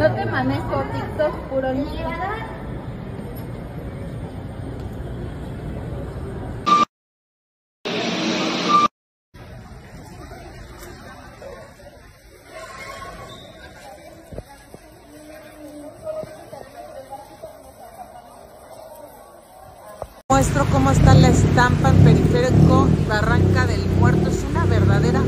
No te manejo TikTok puro nicho. Muestro cómo está la estampa en periférico Barranca del Muerto. Es una verdadera